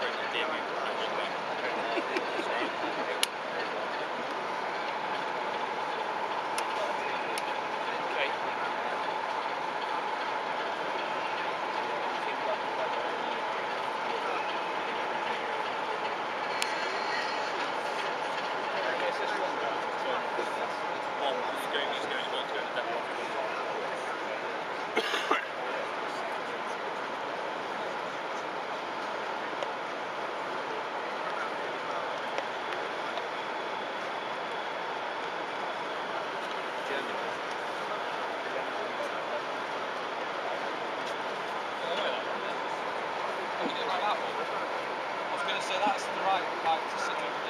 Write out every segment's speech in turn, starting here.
Thursday, I might I was going to say that's the right bike to sit over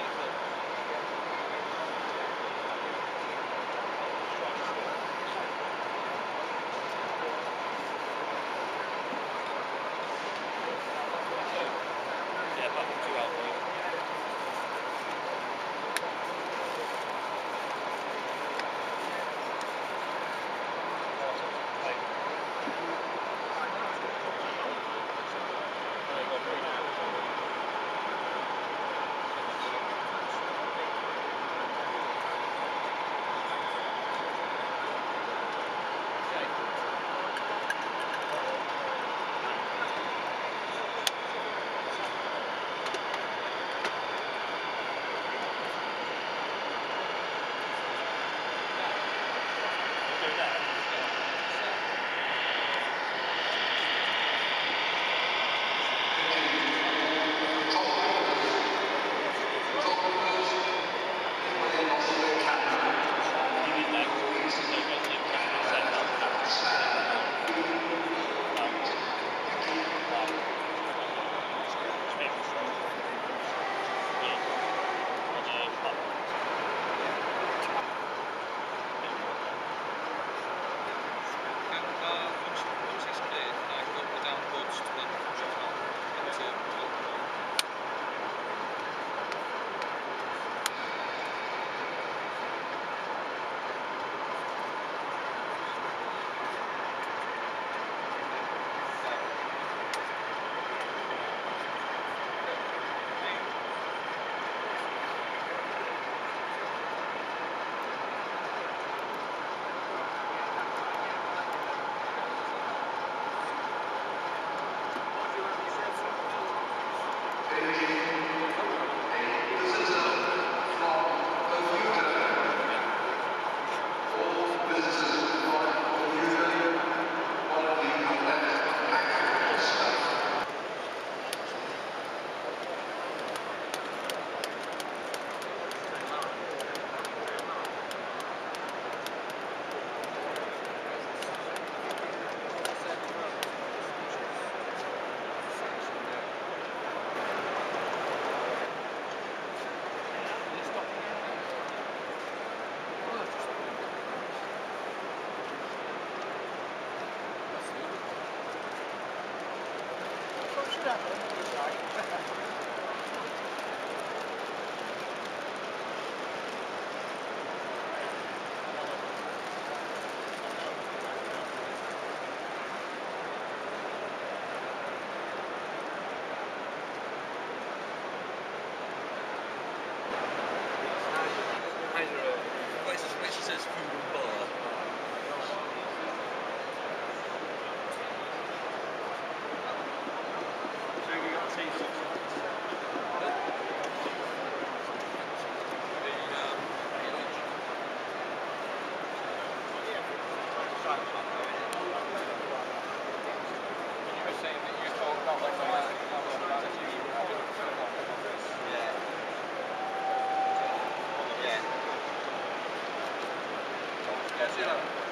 places, places food and buzz. Gracias.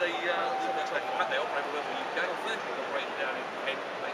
they, uh, they operate all over the UK. Well, down in Kent,